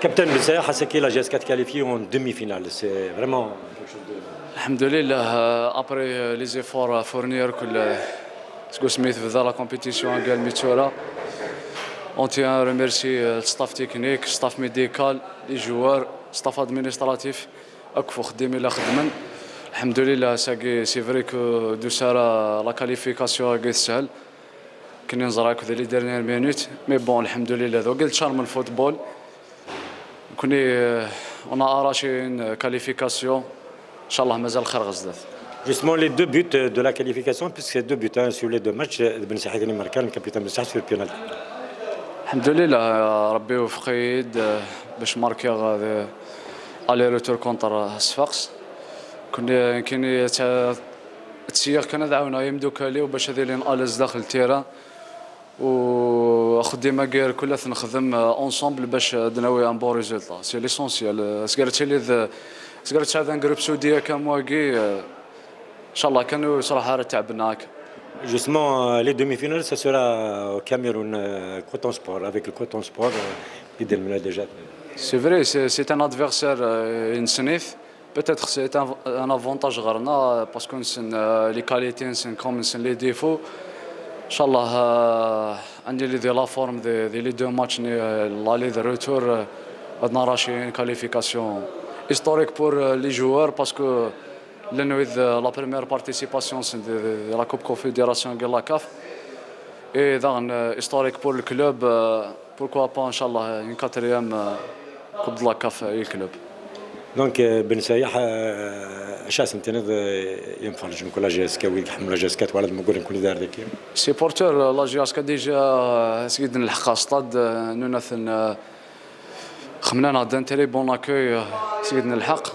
Capitaine Bessaya a séqué la GS4 qualifiée en demi-finale. C'est vraiment quelque chose efforts fournis que Sco Smith faisait la compétition à Gal Mitsura, on tient à remercier le staff technique, le staff médical, les joueurs, le staff administratif, أكفو خدمي لا خدمن الحمد لله ساقي سي فري كو دو سارا لا كاليفيكاسيون كي سهل كنا نزراك ذا لي ديرنيير مينوت مي بون الحمد لله ذو قلت شارم الفوتبول كوني أنا اراشي كاليفيكاسيون إن شاء الله مازال خير غزدات. Justement, les deux buts de la qualification, puisque c'est deux buts hein, sur les deux matchs, Ben Saïd Ali marqué, le capitaine Ben Saïd sur le penalty. الحمد لله ربي وفق يد باش ماركي غادي الي روتور كونتر صفاقس كنا كاين تسيير كان دعونا يمدو كالي وباش هذي لين اليز داخل التيران. و ديما غير كلها نخدم اونسومبل باش دناوي ان بون ريزولتا سي ليسونسيال سكرت لي سكرت هذا جروب سوديه كامواكي ان شاء الله كانوا صراحة تعبنا هكا Justement, les demi-finales, ce sera au Cameroun, euh, Coton Sport, avec le Coton Sport, euh, il détermine déjà. C'est vrai, c'est un adversaire euh, insnif. Peut-être c'est un, un, avantage Garna parce que euh, les qualités sont comme les défauts. Inch'Allah, عندي اللي لا فورم دي, دي لي دو ماتش لالي دي روتور غادنا راشي كاليفيكاسيون historique pour les joueurs parce que la première participation de la Coupe Confédération de la CAF et donc historique pour le club pourquoi pas Inch'Allah une quatrième كوب لا كاف اي كلوب دونك بن سايح شاس انت ينفرج نكون لا جاسكا ويك حمل جاسكات ولا نقول نكون دار ذيك سيبورتور لا جاسكا ديجا سيد نلحق ستاد نونثن خمنا دان تري بون أكوي سيد نلحق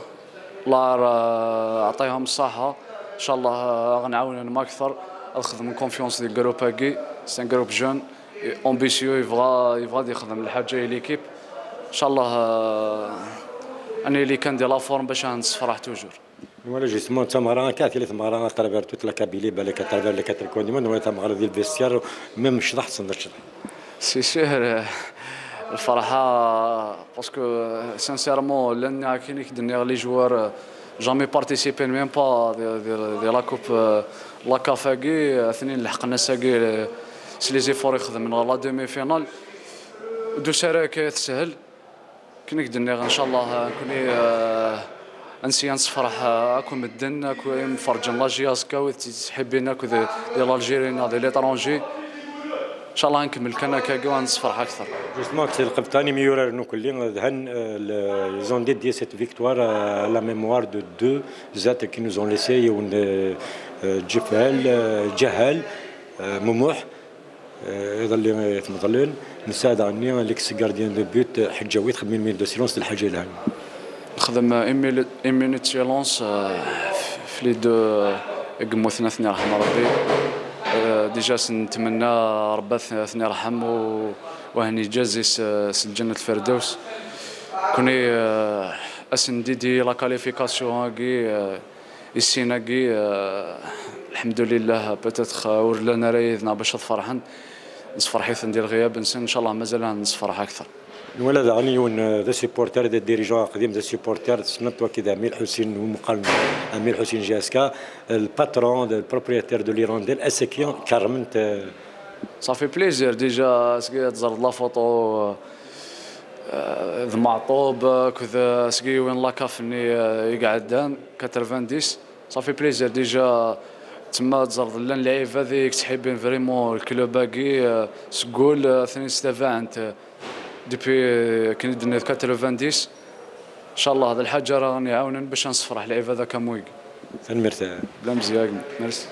الله عطيهم الصحة. إن شاء الله غنعاونهم أكثر. نخدم كونفيونس ديال جروب هاكي سي ان جروب جون. امبيسيو يبغى يبغى يخدم الحاجة ليكيب إن شاء الله أنا اللي كان دي لا فورم باش نصفرح توجور. Voilà, justement, Tamara, quand il est Tamara à travers toute la Kabylie, à travers les quatre coins du monde, on est Tamara du vestiaire, même شرح صندر شرح. سي سير الفرحة باسكو سانسيرمون لأن كاين كدني لي جوار جامي بارتيسيبي ميم با دي لا كوب لا كافاكي اثنين لحقنا ساكي سي لي زيفور يخدم من لا دومي فينال. دو شراكات كنا قدرنا إن شاء الله كوني انسيان صفرح اكو مدن أكو مفرجن لاجياسكا وتحبين أكو دي الجيريين دي ليترونجي إن شاء الله نكمل كان كاكا نصفرح أكثر. جوستمون سي القبطاني ميورا نو كلين ذهن dédié cette victoire à la mémoire de deux ذات qui nous ont laissé يون جفال جهل مموح أيضا اللي يتمظلين نساعد عني ليكس غارديان دو بوت حجاوي خدمين مين دو سيلونس الحاجة لها نخدم ايم مينوت سيلونس في لي دو قموثنا ثني رحم ربي. ديجا نتمنى ربي ثني رحم وهني جازي سجنة الفردوس. كوني اسن ديدي لا كاليفيكاسيون هاكي السيناكي الحمد لله بتاتخ ورلانا رايدنا باش تفرحن. نصفر حيث ندير غياب إن شاء الله مازال نصفر أكثر. ولا ذا غنيون ذا سيبورتر ذا ديريجون قديم ذا سيبورتر سنت كذا أمير حسين ومقال أمير حسين جاسكا الباترون البروبريتير دو ليرونديل اسكيون كارمنت صافي بليزير ديجا سكي تزرد لا فوتو ذا معطوب كذا سكي وين لاكافني يقعد 90 صافي بليزير ديجا تما تزرد لأن اللعيب هذيك تحبين فريمون الكلوب باكي سكول ثاني ستافا انت ديبي كي ندير 90 إن شاء الله هذا الحاجة راه غني يعاونن باش نصفرح اللعيب هذا كمويق مرتاح؟ بلا مزيان ميرسي